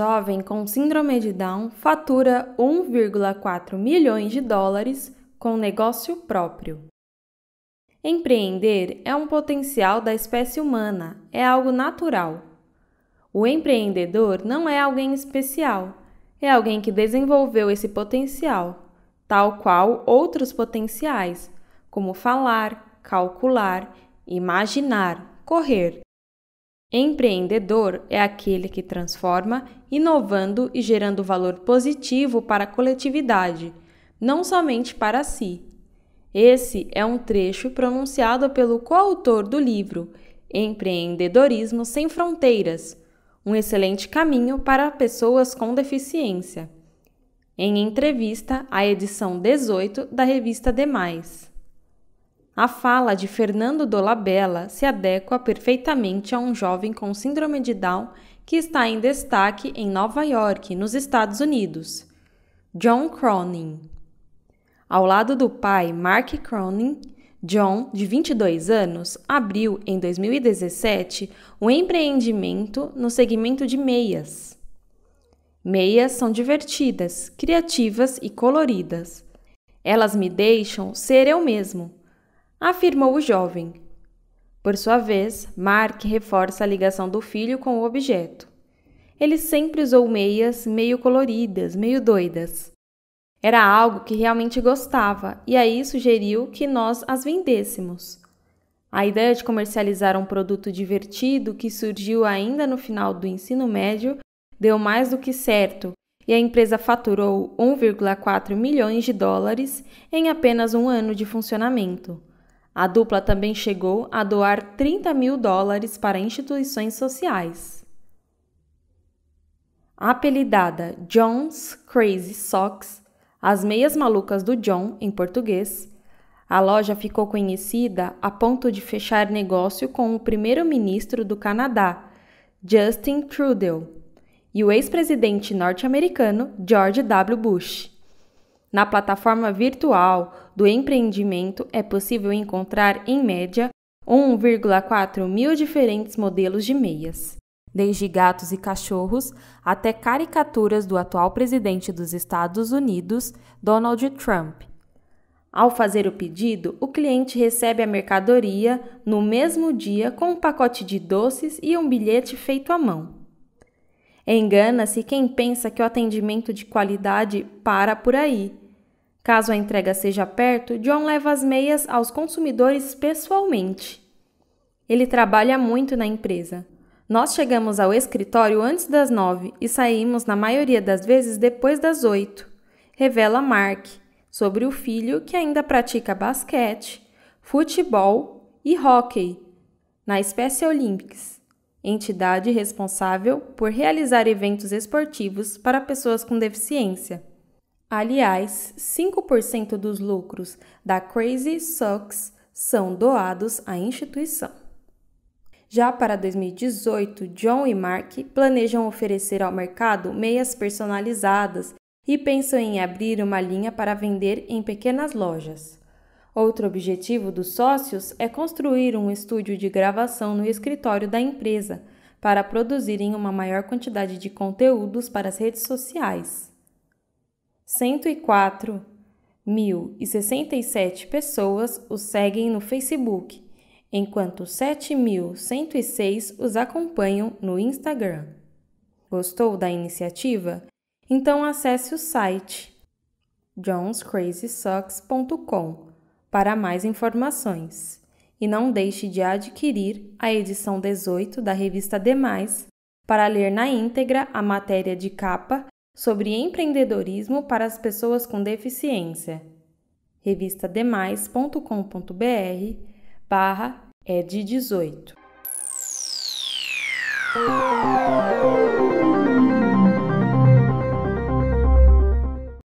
Jovem com síndrome de Down fatura 1,4 milhões de dólares com negócio próprio. Empreender é um potencial da espécie humana, é algo natural. O empreendedor não é alguém especial, é alguém que desenvolveu esse potencial, tal qual outros potenciais, como falar, calcular, imaginar, correr. Empreendedor é aquele que transforma, inovando e gerando valor positivo para a coletividade, não somente para si. Esse é um trecho pronunciado pelo coautor do livro Empreendedorismo Sem Fronteiras um excelente caminho para pessoas com deficiência. Em entrevista à edição 18 da revista Demais. A fala de Fernando Dolabella se adequa perfeitamente a um jovem com síndrome de Down que está em destaque em Nova York, nos Estados Unidos. John Cronin. Ao lado do pai Mark Cronin, John, de 22 anos, abriu em 2017 um empreendimento no segmento de meias. Meias são divertidas, criativas e coloridas. Elas me deixam ser eu mesmo afirmou o jovem. Por sua vez, Mark reforça a ligação do filho com o objeto. Ele sempre usou meias meio coloridas, meio doidas. Era algo que realmente gostava e aí sugeriu que nós as vendêssemos. A ideia de comercializar um produto divertido que surgiu ainda no final do ensino médio deu mais do que certo e a empresa faturou 1,4 milhões de dólares em apenas um ano de funcionamento. A dupla também chegou a doar 30 mil dólares para instituições sociais. Apelidada John's Crazy Socks, as meias malucas do John em português, a loja ficou conhecida a ponto de fechar negócio com o primeiro-ministro do Canadá, Justin Trudeau, e o ex-presidente norte-americano George W. Bush. Na plataforma virtual do empreendimento é possível encontrar, em média, 1,4 mil diferentes modelos de meias, desde gatos e cachorros até caricaturas do atual presidente dos Estados Unidos, Donald Trump. Ao fazer o pedido, o cliente recebe a mercadoria no mesmo dia com um pacote de doces e um bilhete feito à mão. Engana-se quem pensa que o atendimento de qualidade para por aí. Caso a entrega seja perto, John leva as meias aos consumidores pessoalmente. Ele trabalha muito na empresa. Nós chegamos ao escritório antes das nove e saímos, na maioria das vezes, depois das oito. Revela Mark sobre o filho que ainda pratica basquete, futebol e hóquei na Special Olympics, entidade responsável por realizar eventos esportivos para pessoas com deficiência. Aliás, 5% dos lucros da Crazy Socks são doados à instituição. Já para 2018, John e Mark planejam oferecer ao mercado meias personalizadas e pensam em abrir uma linha para vender em pequenas lojas. Outro objetivo dos sócios é construir um estúdio de gravação no escritório da empresa para produzirem uma maior quantidade de conteúdos para as redes sociais. 104.067 pessoas o seguem no Facebook, enquanto 7.106 os acompanham no Instagram. Gostou da iniciativa? Então acesse o site johnscrazysocks.com para mais informações e não deixe de adquirir a edição 18 da revista Demais para ler na íntegra a matéria de capa sobre empreendedorismo para as pessoas com deficiência. revistademais.com.br barra ed 18.